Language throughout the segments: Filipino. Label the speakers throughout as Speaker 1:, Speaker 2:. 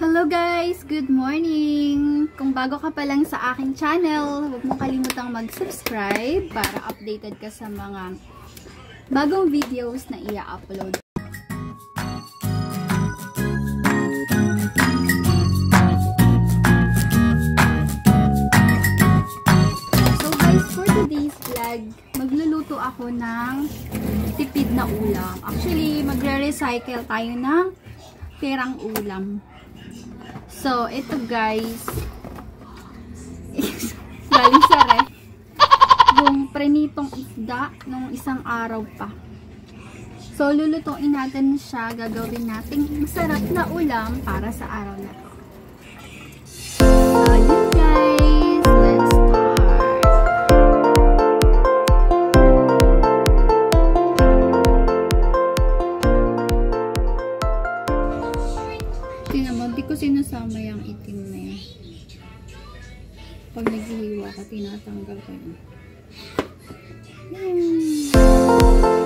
Speaker 1: Hello guys! Good morning! Kung bago ka pa lang sa aking channel, huwag mong kalimutang mag-subscribe para updated ka sa mga bagong videos na i-upload. So guys, for today's vlog, magluluto ako ng tipid na ulam. Actually, magre-recycle tayo ng perang ulam. So, ito guys, galing sa ref, yung prenitong isda nung isang araw pa. So, lulutuin natin siya, gagawin natin masarap na ulam para sa araw na to. So, yun Pag naghihiwa ka, tinatanggal ko yun. Hmm.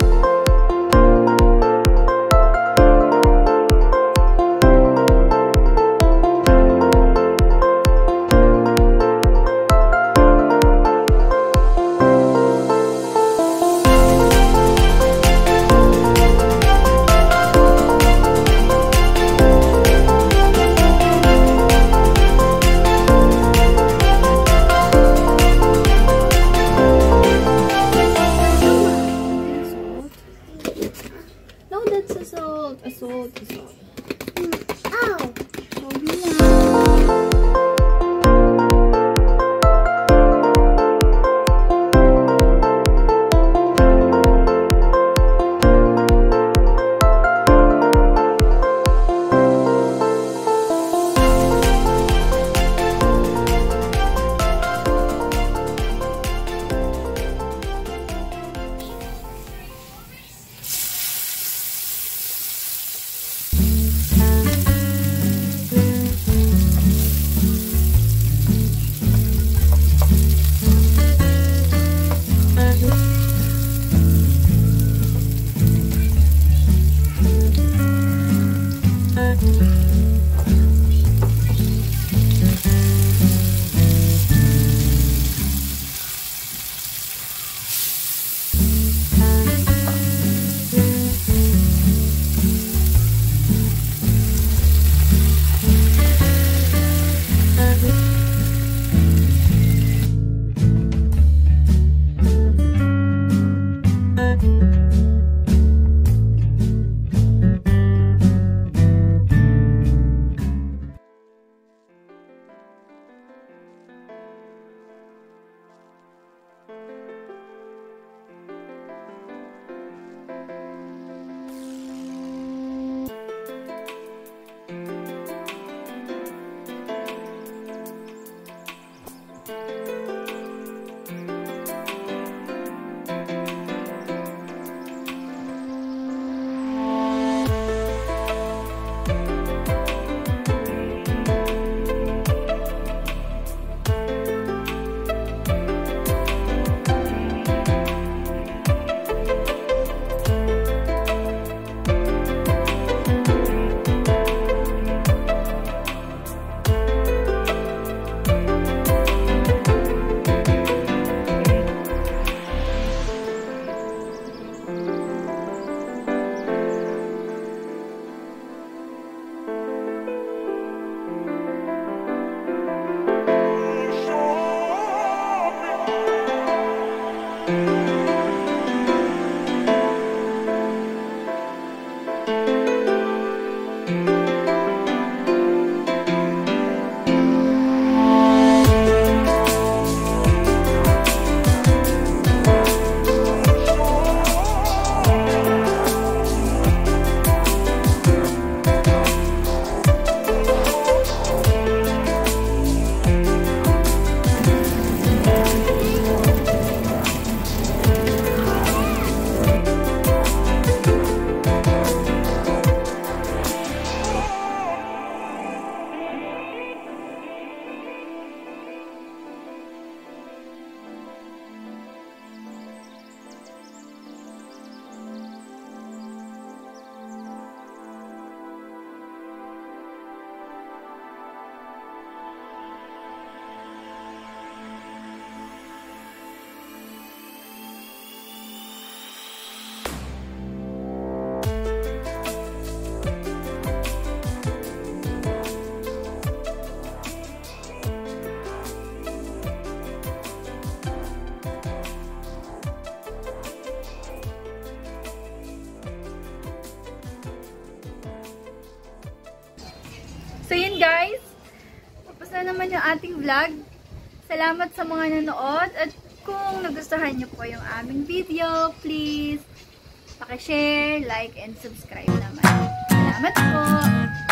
Speaker 1: So yun guys, tapos na naman yung ating vlog. Salamat sa mga nanood at kung nagustuhan niyo po yung aming video, please pakishare, like, and subscribe naman. Salamat po!